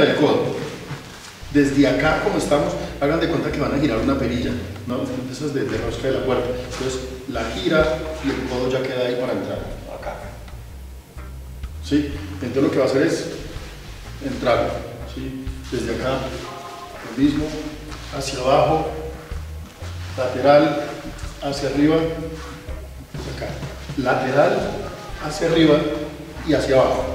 del codo. Desde acá, como estamos, hagan de cuenta que van a girar una perilla, ¿no? Eso es de, de rosca de la puerta. Entonces, la gira y el codo ya queda ahí para entrar. Acá. ¿Sí? Entonces lo que va a hacer es entrar, ¿sí? Desde acá, lo mismo, hacia abajo, lateral, hacia arriba, acá. Lateral, hacia arriba y hacia abajo.